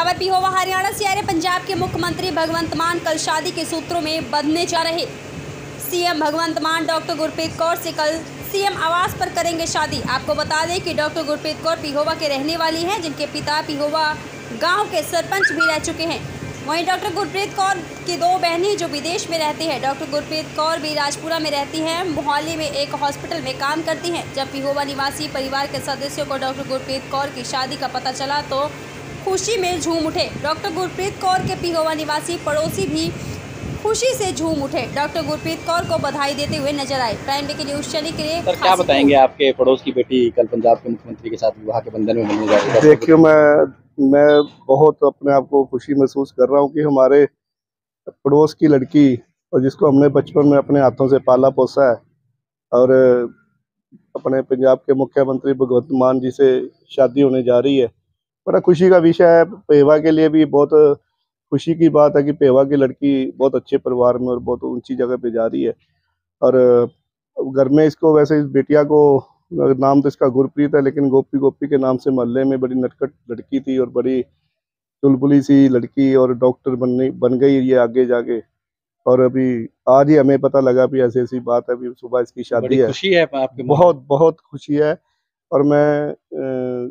खबर पिहोवा हरियाणा से आ रहे पंजाब के मुख्यमंत्री भगवंत मान कल शादी के सूत्रों में बंधने जा रहे। सीएम भगवंत मान, डॉक्टर गुरप्रीत कौर से कल सीएम आवास पर करेंगे शादी। आपको बता दें कि डॉक्टर गुरप्रीत कौर पिहोवा के रहने वाली हैं, जिनके पिता पिहोवा गाँव के सरपंच भी रह चुके हैं। वहीं डॉक्टर गुरप्रीत कौर की दो बहनें जो विदेश में रहती हैं, डॉक्टर गुरप्रीत कौर भी राजपुरा में रहती हैं, मोहाली में एक हॉस्पिटल में काम करती हैं। जब पिहोवा निवासी परिवार के सदस्यों को डॉक्टर गुरप्रीत कौर की शादी का पता चला तो खुशी में झूम उठे। डॉक्टर गुरप्रीत कौर के पिहोवा निवासी पड़ोसी भी खुशी से झूम उठे। डॉक्टर गुरप्रीत कौर को बधाई देते हुए नज़र आए। प्राइम डे की न्यूज़ चैनल के लिए सर क्या बताएँगे आपके पड़ोस की बेटी कल पंजाब के मुख्यमंत्री के साथ विवाह के बंधन में बनने जा रही है? देखिए मैं मैं बहुत अपने आप को खुशी महसूस कर रहा हूँ कि हमारे पड़ोस की लड़की और जिसको हमने बचपन में अपने हाथों से पाला पोसा है और अपने पंजाब के मुख्यमंत्री भगवंत मान जी से शादी होने जा रही है। बड़ा खुशी का विषय है। पेवा के लिए भी बहुत खुशी की बात है कि पेवा की लड़की बहुत अच्छे परिवार में और बहुत ऊँची जगह पे जा रही है। और घर में इसको वैसे इस बेटिया को नाम तो इसका गुरप्रीत है लेकिन गोपी गोपी के नाम से मोहल्ले में बड़ी नटखट लड़की थी और बड़ी चुलबुली सी लड़की और डॉक्टर बनने बन गई ये आगे जाके। और अभी आज ही हमें पता लगा भी ऐसी ऐसी बात है अभी सुबह इसकी शादी है। खुशी है आपके बहुत बहुत खुशी है। और मैं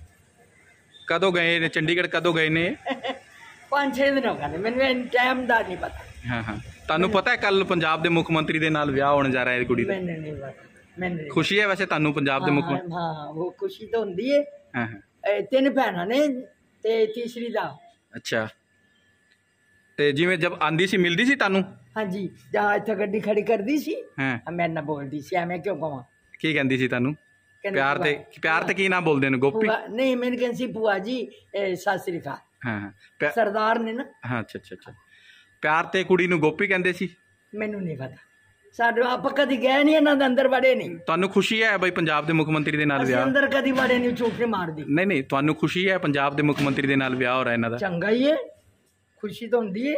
ਕਦੋਂ ਗਏ ਨੇ? ਚੰਡੀਗੜ੍ਹ ਕਦੋਂ ਗਏ ਨੇ? ਪੰਜ ਛੇ ਦਿਨ ਹੋ ਗਏ ਨੇ, ਮੈਨੂੰ ਟਾਈਮ ਦਾ ਨਹੀਂ ਪਤਾ। ਹਾਂ ਹਾਂ। ਤੁਹਾਨੂੰ ਪਤਾ ਹੈ ਕੱਲ ਪੰਜਾਬ ਦੇ ਮੁੱਖ ਮੰਤਰੀ ਦੇ ਨਾਲ ਵਿਆਹ ਹੋਣ ਜਾ ਰਿਹਾ ਹੈ ਕੁੜੀ ਦਾ? ਮੈਨੂੰ ਨਹੀਂ ਪਤਾ ਮੈਨੂੰ ਨਹੀਂ ਖੁਸ਼ੀ ਹੈ ਵੈਸੇ ਤੁਹਾਨੂੰ ਪੰਜਾਬ ਦੇ ਮੁੱਖ ਹਾਂ ਮੰਤਰੀ? ਹਾਂ ਉਹ ਖੁਸ਼ੀ ਤਾਂ ਹੁੰਦੀ ਹੈ ਹਾਂ ਹਾਂ। ਇਹ ਤਿੰਨ ਭੈਣਾਂ ਨੇ ਤੇ ਤੀਸਰੀ ਦਾ। ਅੱਛਾ। ਤੇ ਜਿਵੇਂ ਜਦ ਆਂਦੀ ਸੀ ਮਿਲਦੀ ਸੀ ਤੁਹਾਨੂੰ? ਹਾਂਜੀ ਜਾਂ ਇੱਥੇ ਗੱਡੀ ਖੜੀ ਕਰਦੀ ਸੀ? ਹਾਂ। ਮੈਂ ਨਾ ਬੋਲਦੀ ਸੀ ਐਵੇਂ ਕਿਉਂ ਕਵਾਂ? ਕੀ ਕਹਿੰਦੀ ਸੀ ਤੁਹਾਨੂੰ? ਪਿਆਰ ਤੇ ਪਿਆਰ ਤੇ ਕੀ ਨਾਮ ਬੋਲਦੇ ਨੇ ਗੋਪੀ? ਨਹੀਂ ਮੈਨੂੰ ਕਹਿੰਦੀ ਸੀ ਭੂਆ ਜੀ ਇਹ ਸਤਿ ਸ੍ਰੀ ਅਕਾਲ। ਹਾਂ ਸਰਦਾਰ ਨੇ ਨਾ। ਹਾਂ ਅੱਛਾ ਅੱਛਾ ਅੱਛਾ। ਪਿਆਰ ਤੇ ਕੁੜੀ ਨੂੰ ਗੋਪੀ ਕਹਿੰਦੇ ਸੀ? ਮੈਨੂੰ ਨਹੀਂ ਪਤਾ। ਸਾਡੇ ਆਪਾਂ ਕਦੀ ਗਏ ਨਹੀਂ ਇਹਨਾਂ ਦੇ ਅੰਦਰ ਵੜੇ ਨਹੀਂ ਤੁਹਾਨੂੰ ਖੁਸ਼ੀ ਹੈ ਬਈ ਪੰਜਾਬ ਦੇ ਮੁੱਖ ਮੰਤਰੀ ਦੇ ਨਾਲ ਵਿਆਹ? ਅੰਦਰ ਕਦੀ ਵੜੇ ਨਹੀਂ ਝੂਠ ਮਾਰਦੀ। ਨਹੀਂ ਨਹੀਂ ਤੁਹਾਨੂੰ ਖੁਸ਼ੀ ਹੈ ਪੰਜਾਬ ਦੇ ਮੁੱਖ ਮੰਤਰੀ ਦੇ ਨਾਲ ਵਿਆਹ ਹੋ ਰਿਹਾ ਇਹਨਾਂ ਦਾ? ਚੰਗਾ ਹੀ ਹੈ। ਖੁਸ਼ੀ ਤਾਂ ਹੁੰਦੀ ਹੈ।